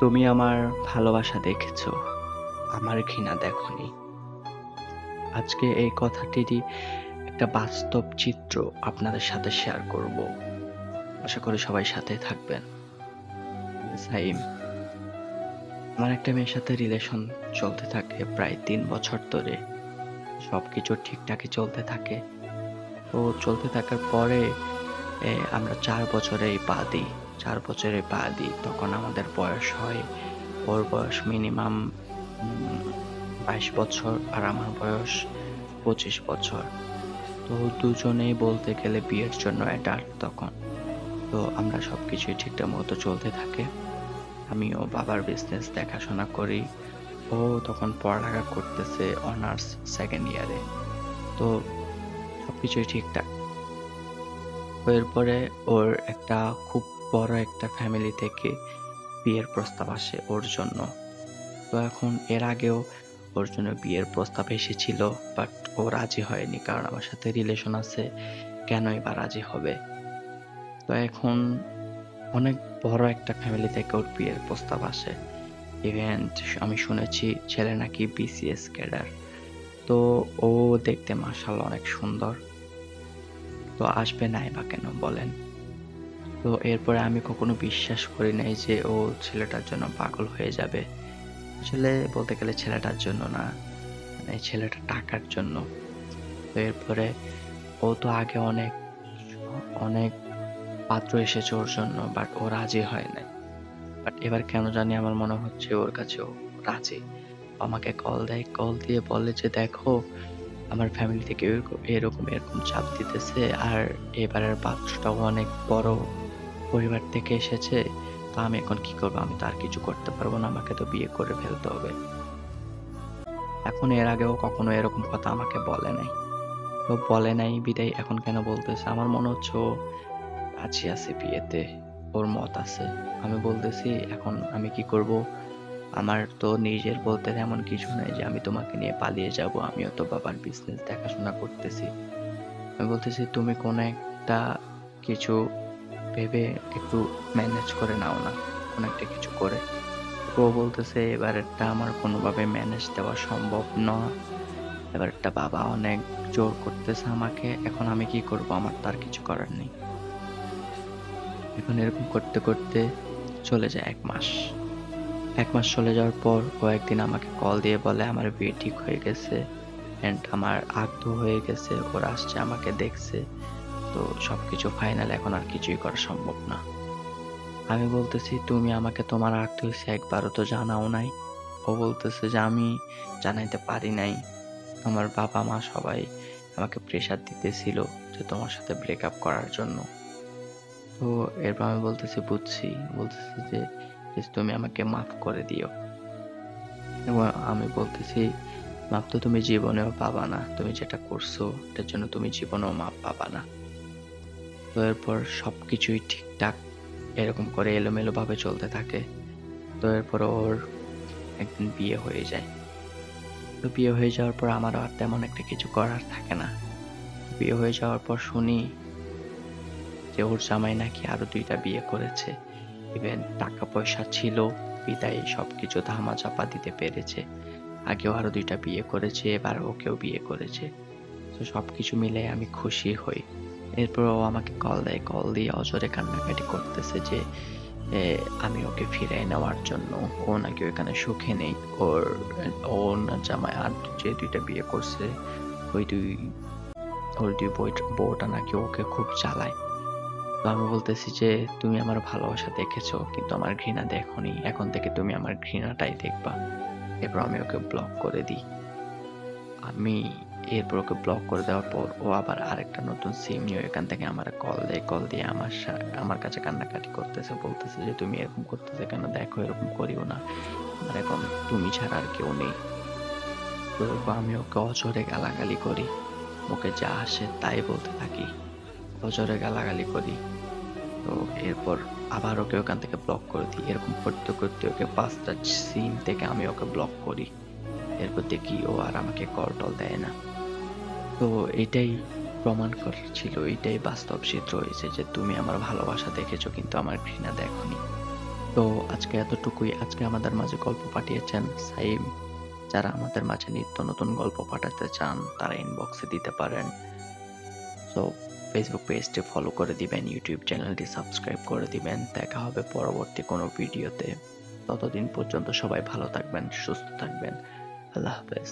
তুমি আমার ভালোবাসা দেখেছ, আমার ঘৃণা দেখনি। আজকে এই কথাটিরই একটা বাস্তব চিত্র আপনাদের সাথে শেয়ার করব। আশা করি সবাই সাথে থাকবেন। সাইম, আমার একটা মেয়ের সাথে রিলেশন চলতে থাকে প্রায় তিন বছর ধরে। সব কিছু ঠিকঠাকই চলতে থাকে। তো চলতে থাকার পরে আমরা চার বছরে পা দিই চার বছরে পা দিই তখন আমাদের বয়স হয়, ওর বয়স মিনিমাম বাইশ বছর আর আমার বয়স পঁচিশ বছর। তো দুজনেই বলতে গেলে বিয়ের জন্য অ্যাডাল্ট তখন। তো আমরা সব কিছুই ঠিকঠাক মতো চলতে থাকে। আমিও বাবার বিজনেস দেখাশোনা করি। ও তখন পড়ালেখা করতেছে অনার্স সেকেন্ড ইয়ারে তো সব কিছুই ঠিকঠাক। এরপরে ওর একটা খুব বড় একটা ফ্যামিলি থেকে বিয়ের প্রস্তাব আসে ওর জন্য। তো এখন এর আগেও ওর জন্য বিয়ের প্রস্তাব এসেছিল বাট ও রাজি হয়নি কারণ আমার সাথে রিলেশন আছে, কেনই বা রাজি হবে? তো এখন অনেক বড় একটা ফ্যামিলি থেকে ওর বিয়ের প্রস্তাব আসে। ইভেন্ট আমি শুনেছি ছেলে নাকি বিসিএস ক্যাডার তো ও দেখতে মার্শাল অনেক সুন্দর। তো আসবে নাই বা কেন বলেন? তো এরপরে আমি কখনো বিশ্বাস করি নাই যে ও ছেলেটার জন্য পাগল হয়ে যাবে। আসলে বলতে গেলে ছেলেটার জন্য না মানে ছেলেটা টাকার জন্য। তো এরপরে ও তো আগে অনেক অনেক পাত্র এসেছে ওর জন্য বাট ও রাজি হয় নাই। বাট এবার কেন জানি আমার মনে হচ্ছে ওর কাছে ও রাজি। আমাকে কল দেয় কল দিয়ে বলে যে, দেখো, আমার ফ্যামিলি থেকে এরকম এরকম এরকম চাপ দিতেছে, আর এবারের পাত্রটাও অনেক বড় পরিবার থেকে এসেছে, তা আমি এখন কি করব? আমি তো আর কিছু করতে পারব না, আমাকে তো বিয়ে করে ফেলতে হবে। এখন এর আগেও কখনো এরকম কথা আমাকে বলে নাই। তো বলে নাই, বিদায় এখন কেন বলতেছে? আমার মনে হচ্ছে রাজি আছে বিয়েতে, ওর মত আছে। আমি বলতেছি, এখন আমি কি করব? আমার তো নিজের বলতে এমন কিছু নাই যে আমি তোমাকে নিয়ে পালিয়ে যাব, আমিও তো বাবার বিজনেস দেখাশোনা করতেছি। আমি বলতেছি, তুমি কোন একটা কিছু ভেবে একটু ম্যানেজ করে নাও না কোন একটা কিছু করে। ও বলতেছে এবারেরটা আমার কোনোভাবে ম্যানেজ দেওয়া সম্ভব নয় এবার একটা বাবা অনেক জোর করতেছে আমাকে, এখন আমি কি করব? আমার তার কিছু করার নেই। এখন এরকম করতে করতে চলে যায় এক মাস। এক মাস চলে যাওয়ার পর ও একদিন আমাকে কল দিয়ে বলে, আমার বিয়ে ঠিক হয়ে গেছে অ্যান্ড আমার আগ্ধ হয়ে গেছে, ওরা আসছে আমাকে দেখছে। তো সবকিছু ফাইনাল এখন আর কিছুই করা সম্ভব না। আমি বলতেছি, তুমি আমাকে তোমার আগ্ধ হয়েছে একবারও তো জানাও নাই। ও বলতেছে যে, আমি জানাইতে পারি নাই। আমার বাবা মা সবাই আমাকে প্রেশার দিতেছিল যে, তোমার সাথে ব্রেকআপ করার জন্য। তো এরপর আমি বলতেছি, বুঝছি। বলতেছি যে তুমি আমাকে মাফ করে দিও। এবং আমি বলতেছি, মাফ তো তুমি জীবনেও পাবা না। তুমি যেটা করছ, এটার জন্য তুমি জীবনেও মাপ পাবা না। তো এরপর সবকিছুই ঠিকঠাক, এরকম করে এলোমেলো ভাবে চলতে থাকে। তো এরপর ওর একদিন বিয়ে হয়ে যায়। তো বিয়ে হয়ে যাওয়ার পর আমার আর তেমন একটা কিছু করার থাকে না। বিয়ে হয়ে যাওয়ার পর শুনি যে ওর জামাই নাকি আরও দুইটা বিয়ে করেছে। ইভেন টাকা পয়সা ছিল, বিদায় সবকিছু ধামা চাপা দিতে পেরেছে। আগেও আরও দুইটা বিয়ে করেছে এবার ওকেও বিয়ে করেছে। তো সবকিছু মিলে আমি খুশি হই। এরপর ও আমাকে কল দেয় কল দিয়ে অজরে কান্নাকাটি করতেছে যে আমি ওকে ফিরিয়ে নেওয়ার জন্য ও নাকি ওখানে সুখে নেই। ওর ওর না জামাই আর যে দুইটা বিয়ে করছে, ওই দুই ওর দুই বই- বউটা নাকি ওকে খুব চালায় তো আমি বলতেছি যে, তুমি আমার ভালোবাসা দেখেছ, কিন্তু আমার ঘৃণা দেখোনি। এখন থেকে তুমি আমার ঘৃণাটাই দেখবা। এরপর আমি ওকে ব্লক করে দিই। আমি এরপর ওকে ব্লক করে দেওয়ার পর ও আবার আরেকটা নতুন সিম নিয়ে এখান থেকে আমার কল দেয় কল দিয়ে আমার আমার কাছে কান্নাকাটি করতেছে, বলতেছে যে, তুমি এরকম করতেছে কেন? দেখো, এরকম করিও না। আমার এখন তুমি ছাড়া আর কেউ নেই। তো আমি ওকে অজরে গালাগালি করি। ওকে যা আসে তাই বলতে থাকি। অজরে গালাগালি করি। তো এরপর আবার ওকে ওখান থেকে ব্লক করে দিই। এরকম করতে করতে ওকে পাঁচটা সিম থেকে আমি ওকে ব্লক করি। এরপর দেখি ও আর আমাকে কল টল দেয় না? তো এটাই প্রমাণ ছিল, এটাই বাস্তব চিত্র হয়েছে যে তুমি আমার ভালোবাসা দেখেছ কিন্তু আমার ঘৃণা দেখোনি। তো আজকে এতটুকুই, আজকে আমাদের মাঝে গল্প পাঠিয়েছেন সাইম। যারা আমাদের মাঝে নিত্য নতুন গল্প পাঠাতে চান, তারা ইনবক্সে দিতে পারেন। সো ফেসবুক পেজটি ফলো করে দিবেন ইউটিউব চ্যানেলটি সাবস্ক্রাইব করে দিবেন। দেখা হবে পরবর্তী কোনো ভিডিওতে ততদিন পর্যন্ত সবাই ভালো থাকবেন, সুস্থ থাকবেন। আল্লাহ হাফেজ